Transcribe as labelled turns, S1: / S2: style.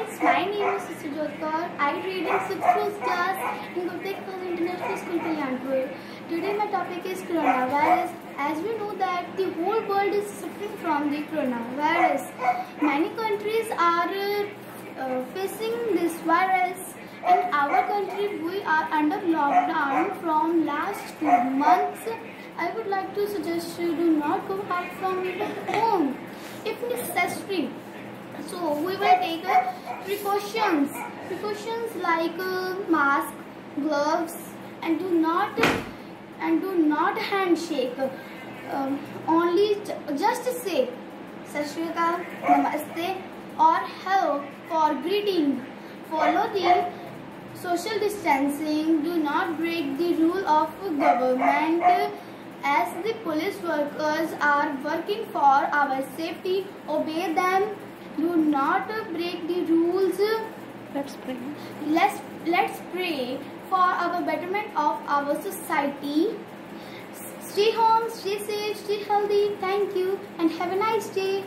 S1: friends, my name is Sujot Kaur. I read in 6th class in Gurtek International School, Kalyanpur. Today my topic is coronavirus. As we know that the whole world is suffering from the coronavirus. Many countries are uh, facing this virus. In our country, we are under lockdown from last two months. I would like to suggest you do not go out from home if take uh, precautions. Precautions like uh, mask, gloves and do not and do not handshake. Um, only just say Sat Sri Akal, Namaste or hello for greeting. Follow the social distancing. Do not break the rule of government as the police workers are working for our safety. Obey them do not break the rules.
S2: Let's pray.
S1: Let's let's pray for our betterment of our society. Stay home, stay safe, stay healthy. Thank you and have a nice day.